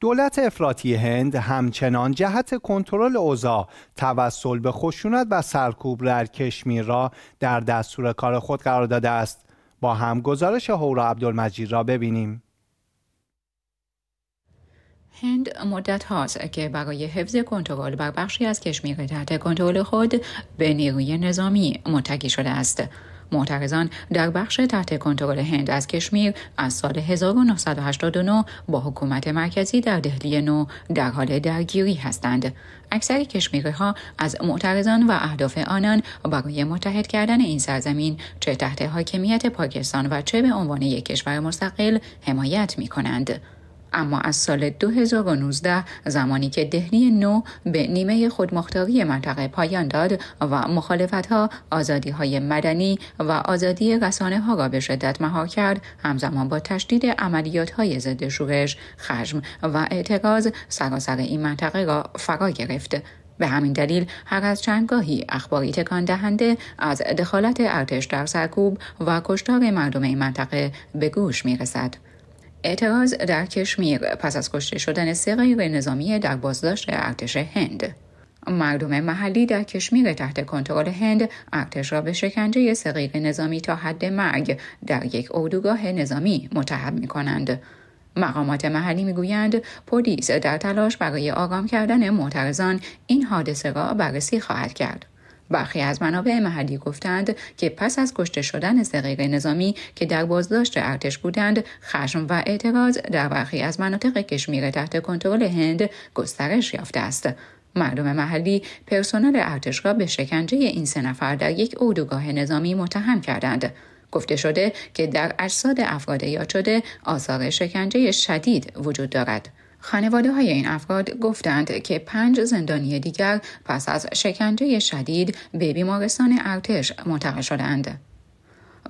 دولت افراطی هند همچنان جهت کنترل اوضاع توسل به خشونت و سرکوب در کشمیر را در دستور کار خود قرار داده است با هم گزارش هورا عبدالمجید را ببینیم هند مدت هاست که برای حفظ کنترل بر بخشی از کشمیر تحت کنترل خود به نیروی نظامی متکی شده است. معترضان در بخش تحت کنترل هند از کشمیر از سال 1989 با حکومت مرکزی در دهلی نو در حال درگیری هستند. اکثر کشمیری ها از معترضان و اهداف آنان برای متحد کردن این سرزمین چه تحت حاکمیت پاکستان و چه به عنوان یک کشور مستقل حمایت می کنند. اما از سال 2019 زمانی که دهلی نو به نیمه خودمختاری منطقه پایان داد و مخالفت ها آزادی های مدنی و آزادی رسانه ها را به شدت مهار کرد همزمان با تشدید عملیات های ضد شورش خشم و اعتراض سراسر این منطقه را فرا گرفت به همین دلیل هر از چندگاهی اخباری تکان دهنده از دخالت ارتش در سرکوب و کشتار مردم این منطقه به گوش می رسد. اعتراض در کشمیر پس از کشته شدن سه غیر نظامی در بازداشت ارتش هند مردم محلی در کشمیر تحت کنترل هند ارتش را به شکنجه سه غیر نظامی تا حد مرگ در یک اردوگاه نظامی متهم می کنند. مقامات محلی می‌گویند پلیس در تلاش برای آرام کردن معترضان این حادثه را بررسی خواهد کرد. برخی از منابع محلی گفتند که پس از کشته شدن سقیق نظامی که در بازداشت ارتش بودند خشم و اعتراض در برخی از مناطق کشمیر تحت کنترل هند گسترش یافته است. مردم محلی پرسنل ارتش را به شکنجه این سه نفر در یک اردوگاه نظامی متهم کردند. گفته شده که در اجساد افراد یاد شده آثار شکنجه شدید وجود دارد. خانواده های این افراد گفتند که پنج زندانی دیگر پس از شکنجه شدید به بیمارستان ارتش منتقل شدند.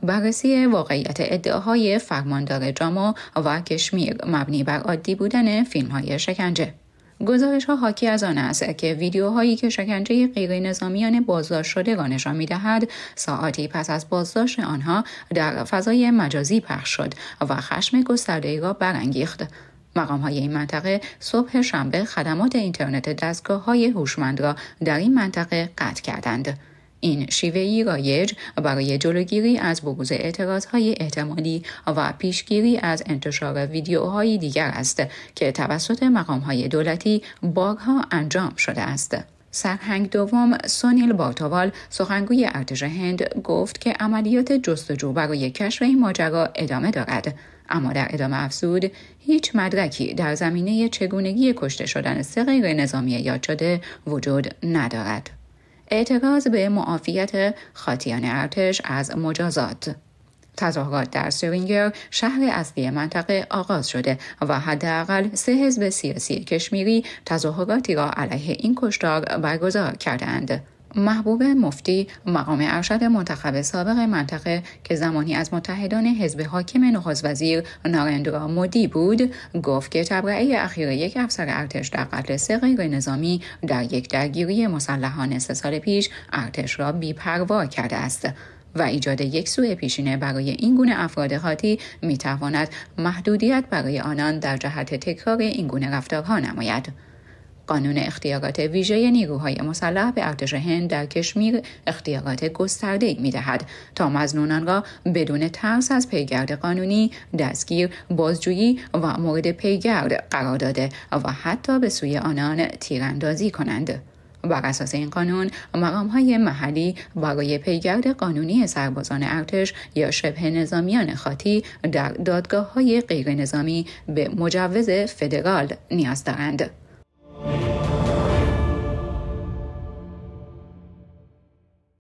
بررسی واقعیت ادعاهای فرماندار جاما و کشمیر مبنی بر عادی بودن فیلم های شکنجه گزارش ها حاکی از آن است که ویدیوهایی که شکنجه غیر نظامیان بازداشت شده را نشان می دهد ساعتی پس از بازداشت آنها در فضای مجازی پخش شد و خشم گسترده را برانگیخت مقام های این منطقه صبح شنبه خدمات اینترنت دستگاه های هوشمند را در این منطقه قطع کردند. این شیوهی رایج برای جلوگیری از بروز اعتراض های احتمالی و پیشگیری از انتشار ویدیوهای دیگر است که توسط مقام های دولتی بارها انجام شده است. سرهنگ دوم سونیل بارتوال سخنگوی ارتش هند گفت که عملیات جستجو برای کشف این ماجرا ادامه دارد اما در ادامه افزود هیچ مدرکی در زمینه چگونگی کشته شدن سه غیر نظامی یاد شده وجود ندارد. اعتراض به معافیت خاطیان ارتش از مجازات تظاهرات در سرینگر شهر اصلی منطقه آغاز شده و حداقل سه حزب سیاسی کشمیری تظاهراتی را علیه این کشتار برگزار کردند. محبوب مفتی مقام ارشد منتخب سابق منطقه که زمانی از متحدان حزب حاکم نخست وزیر نارندرا مودی بود گفت که تبرعه اخیر یک افسر ارتش در قتل سه غیر نظامی در یک درگیری مسلحانه سه سال پیش ارتش را بیپروا کرده است و ایجاد یک سوء پیشینه برای این گونه افراد خاطی می تواند محدودیت برای آنان در جهت تکرار این گونه رفتارها نماید. قانون اختیارات ویژه نیروهای مسلح به ارتش هند در کشمیر اختیارات گسترده می دهد تا مزنونان را بدون ترس از پیگرد قانونی دستگیر بازجویی و مورد پیگرد قرار داده و حتی به سوی آنان تیراندازی کنند. بر اساس این قانون مقام های محلی برای پیگرد قانونی سربازان ارتش یا شبه نظامیان خاطی در دادگاه های غیر نظامی به مجوز فدرال نیاز دارند.